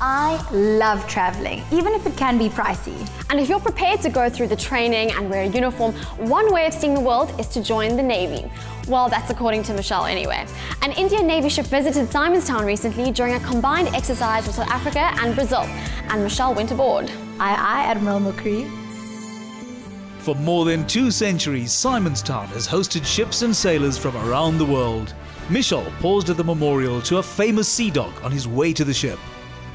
I love traveling, even if it can be pricey. And if you're prepared to go through the training and wear a uniform, one way of seeing the world is to join the Navy. Well, that's according to Mishal anyway. An Indian Navy ship visited Simonstown recently during a combined exercise with South Africa and Brazil, and Mishal went aboard. Aye, aye, Admiral McCree. For more than two centuries, Simonstown has hosted ships and sailors from around the world. Mishal paused at the memorial to a famous sea dog on his way to the ship.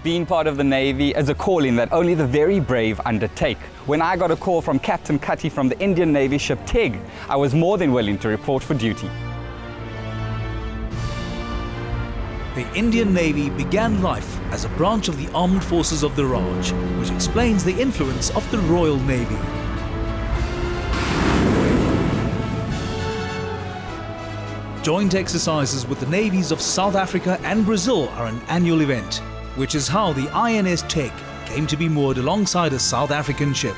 Being part of the Navy is a calling that only the very brave undertake. When I got a call from Captain Cutty from the Indian Navy ship Teg, I was more than willing to report for duty. The Indian Navy began life as a branch of the armed forces of the Raj, which explains the influence of the Royal Navy. Joint exercises with the navies of South Africa and Brazil are an annual event which is how the INS Teg came to be moored alongside a South African ship.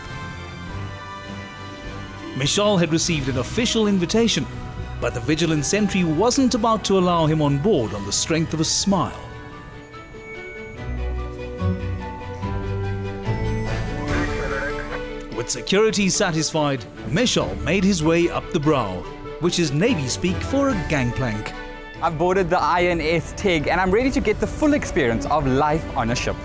Mishal had received an official invitation, but the vigilant sentry wasn't about to allow him on board on the strength of a smile. With security satisfied, Mishal made his way up the brow, which is Navy speak for a gangplank. I've boarded the INS Teg and I'm ready to get the full experience of life on a ship.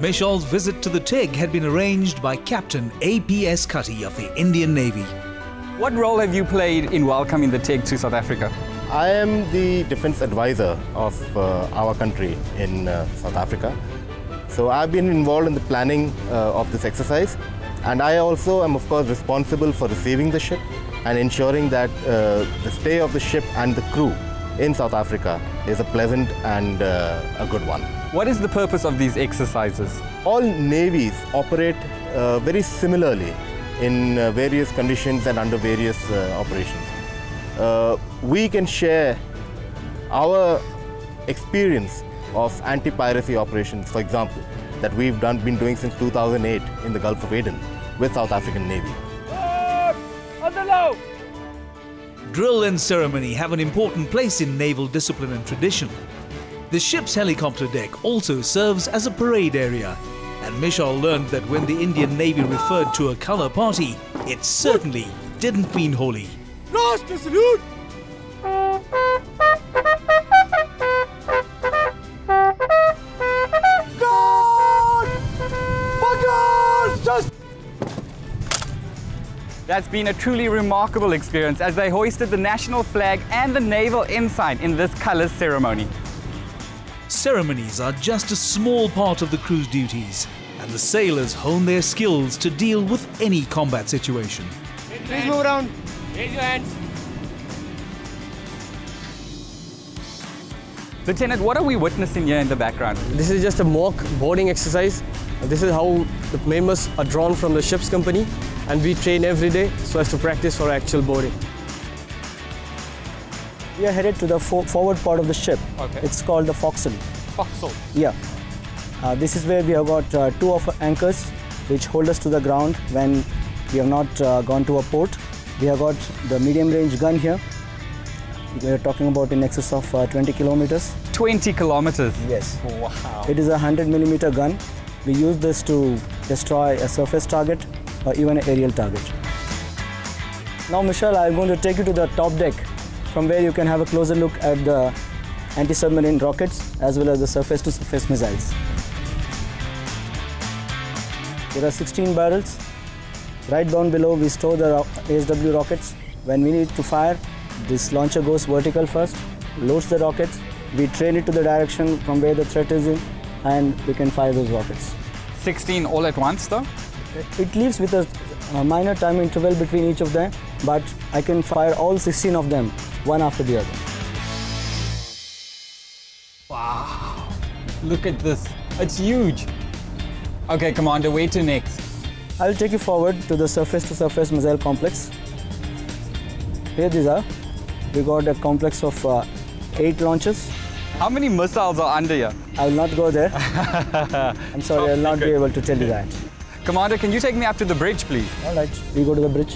Mishal's visit to the Teg had been arranged by Captain A.P.S. Cutty of the Indian Navy. What role have you played in welcoming the Teg to South Africa? I am the defense advisor of uh, our country in uh, South Africa. So I've been involved in the planning uh, of this exercise and I also am of course responsible for receiving the ship and ensuring that uh, the stay of the ship and the crew in South Africa is a pleasant and uh, a good one. What is the purpose of these exercises? All navies operate uh, very similarly in uh, various conditions and under various uh, operations. Uh, we can share our experience of anti-piracy operations, for example, that we've done, been doing since 2008 in the Gulf of Aden with South African Navy. On the low! Drill and ceremony have an important place in naval discipline and tradition. The ship's helicopter deck also serves as a parade area, and Mishal learned that when the Indian Navy referred to a color party, it certainly didn't mean Holi. Last salute! That's been a truly remarkable experience as they hoisted the national flag and the naval ensign in this colours ceremony. Ceremonies are just a small part of the crew's duties, and the sailors hone their skills to deal with any combat situation. Please move around. Raise your hands. Lieutenant, what are we witnessing here in the background? This is just a mock boarding exercise. This is how the members are drawn from the ship's company and we train every day so as to practice for actual boarding. We are headed to the forward part of the ship. Okay. It's called the forecastle. Forecastle? Yeah. Uh, this is where we have got uh, two of our anchors which hold us to the ground when we have not uh, gone to a port. We have got the medium range gun here. We are talking about in excess of uh, 20 kilometers. 20 kilometers? Yes. Wow. It is a 100 millimeter gun. We use this to destroy a surface target or even an aerial target. Now Mishal, I'm going to take you to the top deck from where you can have a closer look at the anti-submarine rockets as well as the surface-to-surface missiles. There are 16 barrels. Right down below we store the ASW rockets. When we need to fire, this launcher goes vertical first, loads the rockets, we train it to the direction from where the threat is in, and we can fire those rockets. 16 all at once though? It leaves with a, a minor time interval between each of them, but I can fire all 16 of them, one after the other. Wow, look at this, it's huge. Okay, Commander, where to next? I'll take you forward to the surface-to-surface -surface missile complex. Here these are. We got a complex of uh, eight launches. How many missiles are under here? I will not go there. I'm sorry, I'll not be able to tell you that. Commander, can you take me up to the bridge, please? All right, we go to the bridge.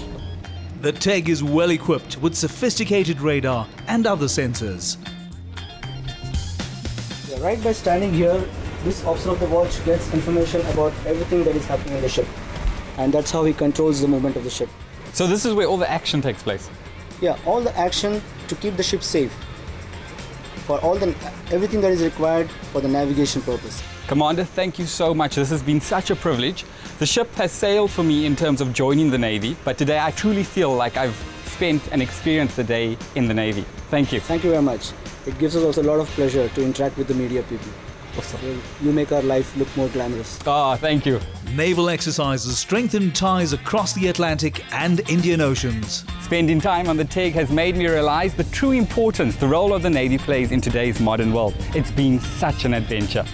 The TEG is well equipped with sophisticated radar and other sensors. Yeah, right by standing here, this officer of the watch gets information about everything that is happening in the ship. And that's how he controls the movement of the ship. So this is where all the action takes place. Yeah, all the action to keep the ship safe. For all the everything that is required for the navigation purpose. Commander, thank you so much. This has been such a privilege. The ship has sailed for me in terms of joining the Navy, but today I truly feel like I've spent and experienced the day in the Navy. Thank you. Thank you very much. It gives us also a lot of pleasure to interact with the media people. Awesome. You make our life look more glamorous. Ah, thank you. Naval exercises strengthen ties across the Atlantic and Indian Oceans. Spending time on the Teg has made me realize the true importance the role of the Navy plays in today's modern world. It's been such an adventure.